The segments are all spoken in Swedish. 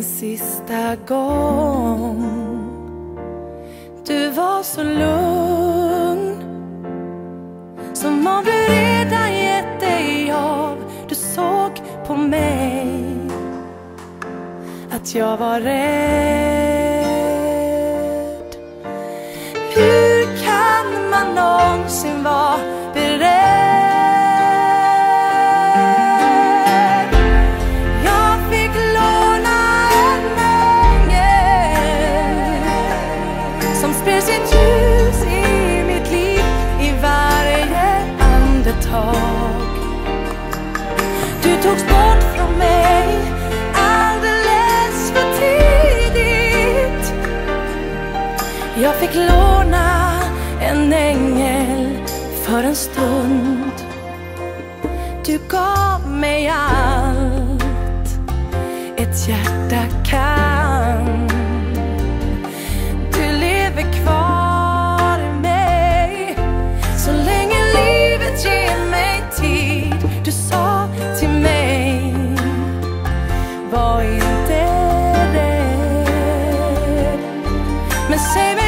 en sista gång. Du var så lugn, som om du redan gett dig av. Du såg på mig att jag var rädd. Hur kan man någonsin vara Jag fick låna en ängel för en stund. Du gav mig allt ett hjärta kan. Du lever kvar i mig så länge livet ger mig tid. Du sa till mig, var inte rädd. Men säg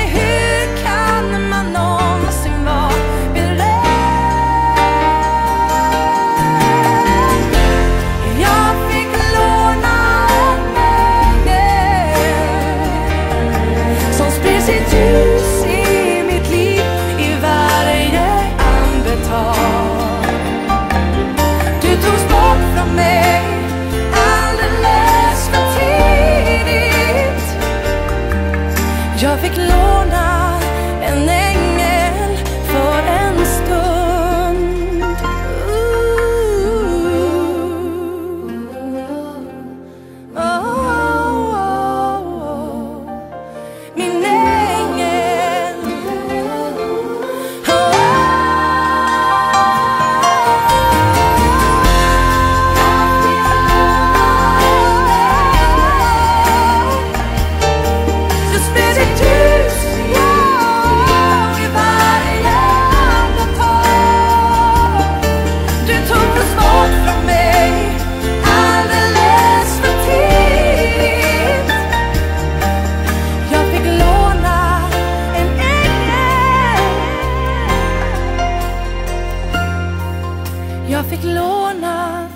fick låna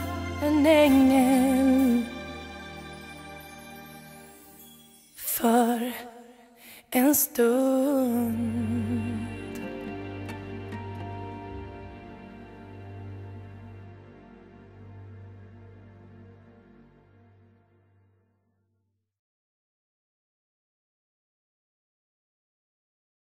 en ängel för en stund.